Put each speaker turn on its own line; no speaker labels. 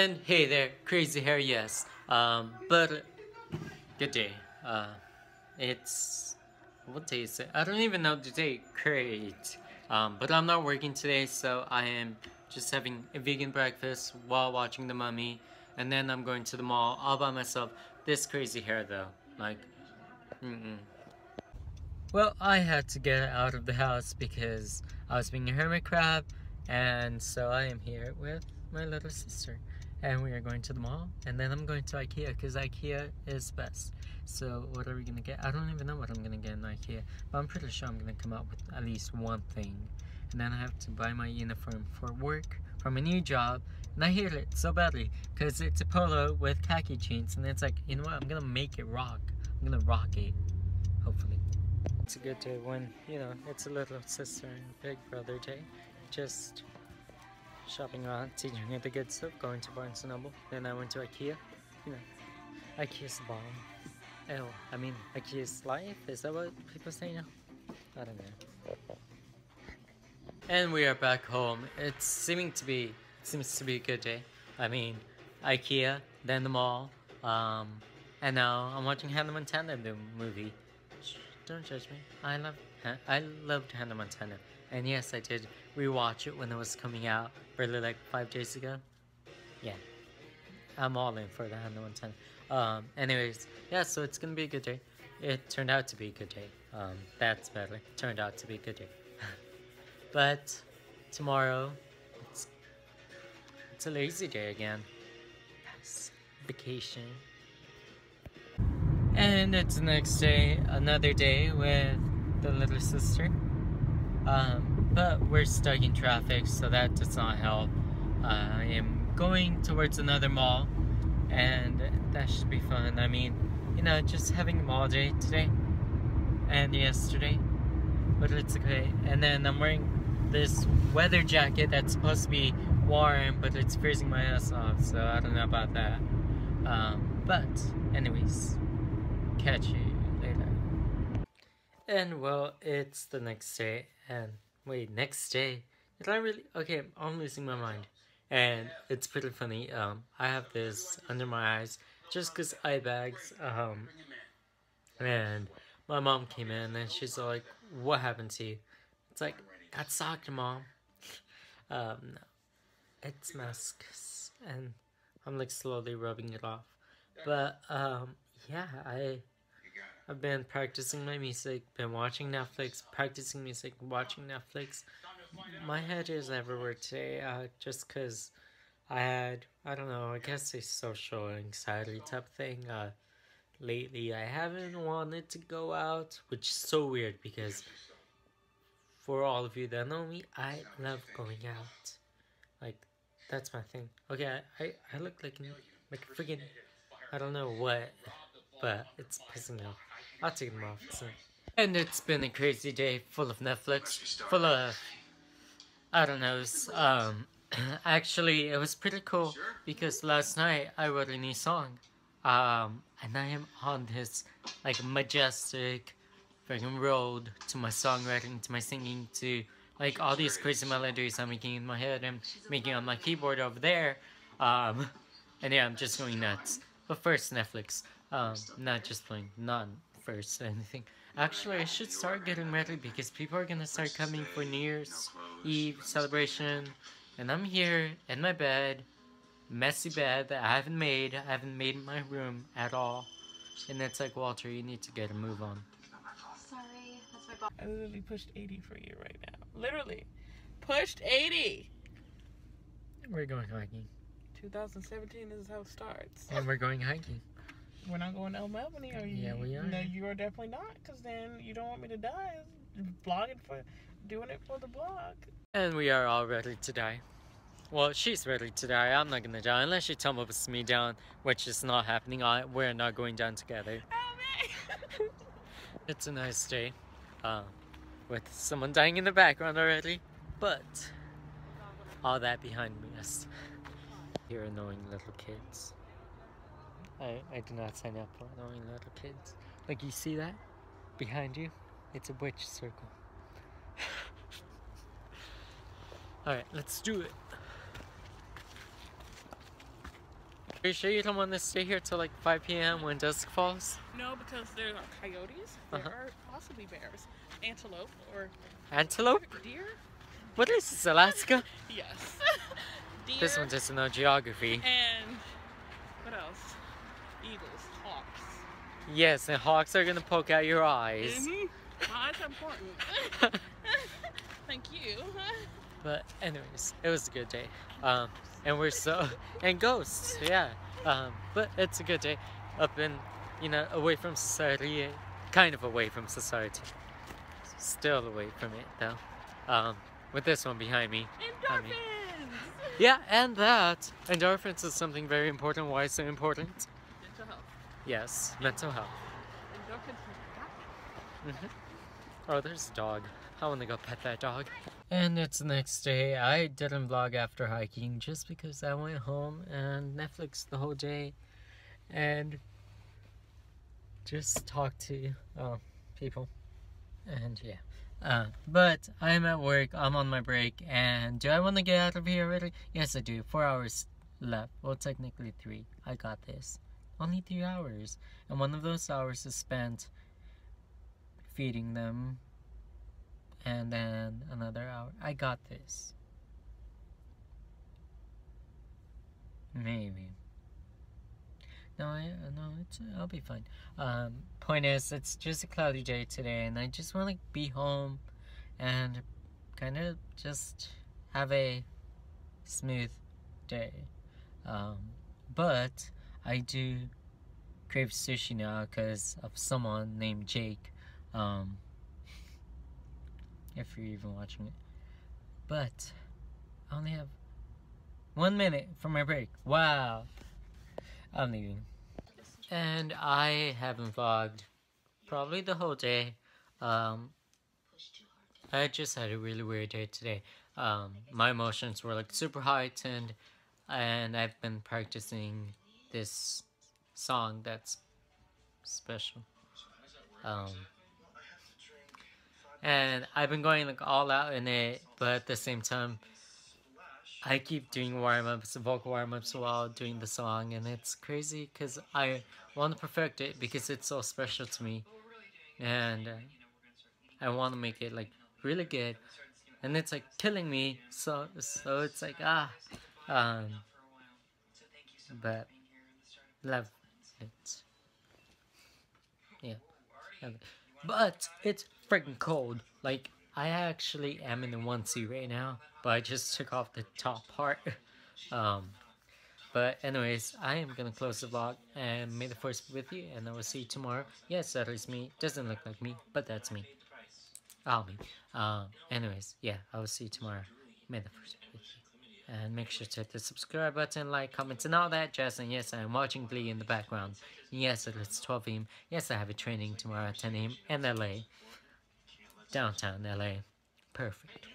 And hey there, crazy hair, yes. Um, but good day. Uh, it's what day is it? I don't even know the day. Great. Um, but I'm not working today, so I am just having a vegan breakfast while watching The Mummy, and then I'm going to the mall all by myself. This crazy hair, though, like, mm -mm. Well, I had to get out of the house because I was being a hermit crab, and so I am here with my little sister and we are going to the mall and then I'm going to Ikea because Ikea is best. So what are we gonna get? I don't even know what I'm gonna get in Ikea but I'm pretty sure I'm gonna come up with at least one thing. And then I have to buy my uniform for work from a new job and I hate it so badly because it's a polo with khaki jeans and it's like you know what? I'm gonna make it rock. I'm gonna rock it hopefully. It's a good day when you know it's a little sister and big brother day. Just shopping around, teaching her the good stuff, going to Barnes & Noble. Then I went to Ikea. You know, Ikea's the bomb. Oh, I mean, Ikea's life? Is that what people say now? I don't know. And we are back home. It's seeming to be, seems to be a good day. I mean, Ikea, then the mall, um, and now I'm watching Hannah Montana the movie. Don't judge me. I love, I loved Hannah Montana. And yes, I did rewatch it when it was coming out, really like five days ago. Yeah, I'm all in for the Hannah Montana. Um, anyways, yeah, so it's gonna be a good day. It turned out to be a good day. Um, that's better. Turned out to be a good day. but tomorrow, it's it's a lazy day again. Yes, vacation. And it's the next day, another day with the little sister. Um, but we're stuck in traffic, so that does not help. Uh, I am going towards another mall, and that should be fun. I mean, you know, just having mall day today and yesterday, but it's okay. And then I'm wearing this weather jacket that's supposed to be warm, but it's freezing my ass off, so I don't know about that. Um, but, anyways, catch you. And well, it's the next day, and wait, next day? Did I really? Okay, I'm losing my mind. And it's pretty funny. Um, I have this under my eyes just because eye bags. Um, and my mom came in and she's like, "What happened to you?" It's like, "Got socked, mom." um, no, it's masks, and I'm like slowly rubbing it off. But um, yeah, I I've been practicing my music, been watching Netflix, practicing music, watching Netflix. My head is everywhere today, uh, just because I had, I don't know, I guess a social anxiety type thing. Uh, lately, I haven't wanted to go out, which is so weird because for all of you that know me, I love going out. Like, that's my thing. Okay, I, I, look like, like freaking, I don't know what, but it's pissing me off. I'll take them off soon. And it's been a crazy day, full of Netflix, full of, I don't know, um, actually, it was pretty cool, because last night I wrote a new song, um, and I am on this, like, majestic freaking road to my songwriting, to my singing, to, like, all these crazy melodies I'm making in my head and making on my keyboard over there, um, and yeah, I'm just going nuts. But first, Netflix, um, not just playing, none first anything. Actually, I should start getting ready because people are gonna start coming for New Year's Eve celebration. And I'm here in my bed, messy bed that I haven't made. I haven't made my room at all. And it's like, Walter, you need to get a move on.
Sorry, that's my boss. I literally pushed 80 for you right now. Literally. Pushed 80!
We're going hiking.
2017 is how it starts.
And we're going hiking.
We're not going to Albany, are you?
Yeah, we are.
No, you are definitely not, because then you don't want me to die. Blogging for, doing it for the blog.
And we are all ready to die. Well, she's ready to die. I'm not gonna die unless she tumbles me down, which is not happening. I, we're not going down together. it's a nice day, uh, with someone dying in the background already, but all that behind me is here annoying little kids. I, I do not sign up for annoying little kids. Like you see that? Behind you? It's a witch circle. Alright, let's do it. Are you sure you don't want to stay here till like 5 p.m. when dusk falls?
No, because there are coyotes. There
Uh-huh.
are possibly bears, antelope, or
Antelope?
deer.
What is this, Alaska?
Yes. deer.
This one doesn't know geography.
And? Eagles, hawks.
Yes, and hawks are gonna poke out your eyes.
Mm-hmm. Well, that's important. Thank you.
But anyways, it was a good day. Um, and we're so and ghosts, yeah. Um, but it's a good day. Up in, you know, away from society, kind of away from society. Still away from it though. Um, with this one behind me. I mean-
Endorphins.
Yeah, and that endorphins is something very important. Why is it important? Yes, mental health.
Are happy.
hmm Oh, there's a dog. I want to go pet that dog. And it's the next day. I didn't vlog after hiking just because I went home and Netflix the whole day and just talked to uh, people. And yeah. Uh, but I'm at work, I'm on my break, and do I want to get out of here already? Yes, I do. Four hours left. Well, technically three. I got this. Only three hours. And one of those hours is spent feeding them. And then another hour i got this. Maybe. No i no it's i'll be fine. Um point is it's just a cloudy day today and i just want to be home and kind of just have a smooth day. Um but i do crave sushi now because of someone named jake um, if you're even watching it. But I only have one minute for my break. Wow. I'm leaving. And I haven't vlogged probably the whole day. Um, I just had a really weird day today. Um, my emotions were like super heightened, and I've been practicing this song that's special. Um, and I've been going like all out in it, but at the same time, I keep doing warm ups, vocal warm ups while doing the song, and it's crazy because I want to perfect it because it's so special to me, and uh, I want to make it like really good, and it's like killing me. So so it's like ah, um, but love it. Yeah. But it's freaking cold. Like, I actually am in the onesie right now, but I just took off the top part. um, but anyways, I am gonna close the vlog, and may the force be with you, and I will see you tomorrow. Yes, that is me. Doesn't look like me, but that's me. I'll be. Um, anyways, yeah, I will see you tomorrow. May the force be with you. And make sure to hit the subscribe button, like, comments, and all that jazz. And yes, I am watching Glee in the background. Yes, it's 12 a.m. Yes, I have a training tomorrow at 10 a.m. in LA. Downtown LA. Perfect.